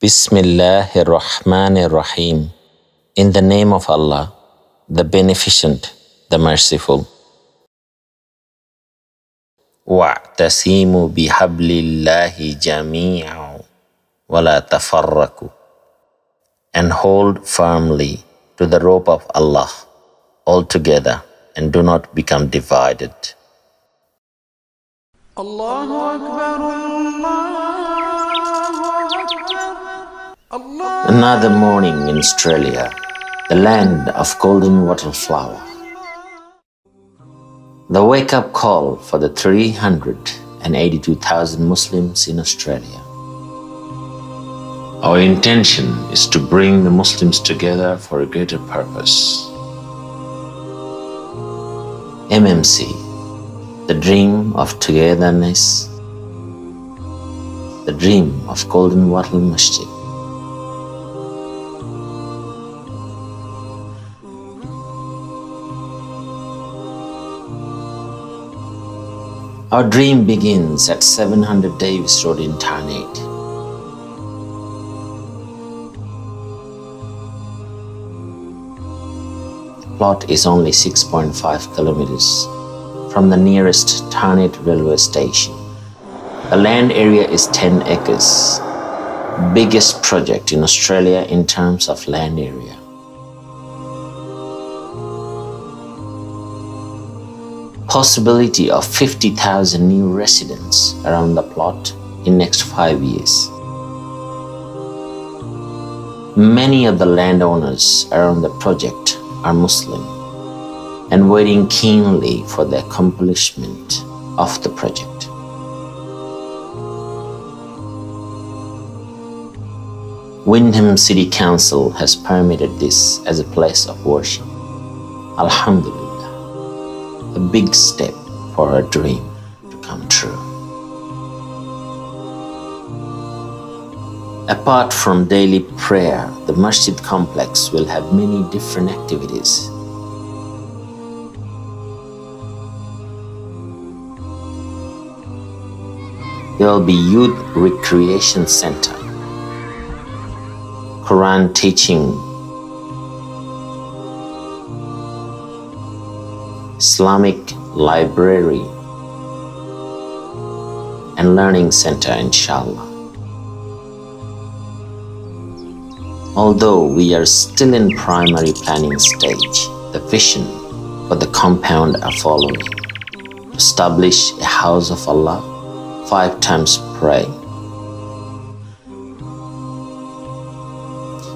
Bismillahir Rahmanir Rahim. In the name of Allah, the Beneficent, the Merciful. واعتصموا بحبل الله جميعا ولا تفرقوا and hold firmly to the rope of Allah altogether and do not become divided. الله أكبر الله أكبر الله Another morning in Australia, the land of golden wattle Flower. The wake up call for the 382,000 Muslims in Australia. Our intention is to bring the Muslims together for a greater purpose. MMC, the dream of togetherness, the dream of Golden Wattle Masjid. Our dream begins at 700 Davis Road in Tarneit. Plot is only 6.5 kilometers from the nearest Tarneit railway station. The land area is 10 acres, biggest project in Australia in terms of land area. Possibility of 50,000 new residents around the plot in next 5 years. Many of the landowners around the project are Muslim and waiting keenly for the accomplishment of the project. Wyndham City Council has permitted this as a place of worship. Alhamdulillah a big step for a dream to come true. Apart from daily prayer, the masjid complex will have many different activities. There will be youth recreation center, Quran teaching Islamic Library and Learning Center, inshallah. Although we are still in primary planning stage, the vision for the compound are following. Establish a house of Allah, five times pray.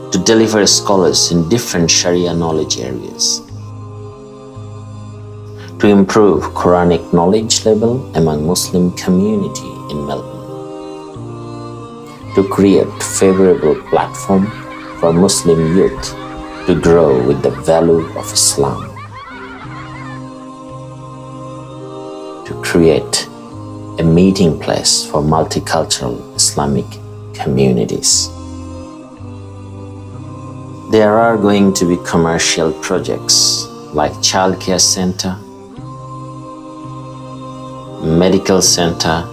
To deliver scholars in different Sharia knowledge areas to improve Quranic knowledge level among Muslim community in Melbourne, to create favorable platform for Muslim youth to grow with the value of Islam, to create a meeting place for multicultural Islamic communities. There are going to be commercial projects like childcare center, medical center,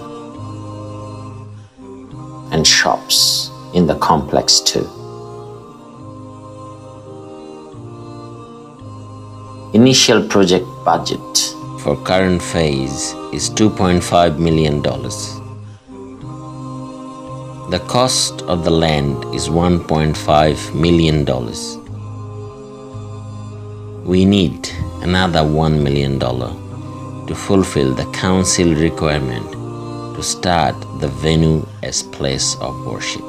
and shops in the complex too. Initial project budget for current phase is $2.5 million. The cost of the land is $1.5 million. We need another $1 million to fulfill the council requirement to start the venue as place of worship.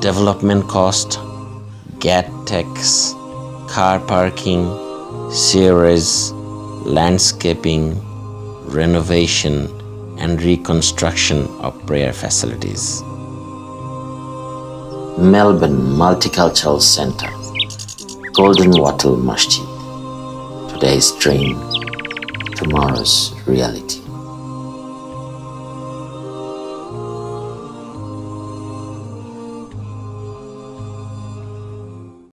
Development cost, gate tax, car parking, series, landscaping, renovation and reconstruction of prayer facilities. Melbourne Multicultural Centre, Golden Wattle Masjid today's dream, tomorrow's reality.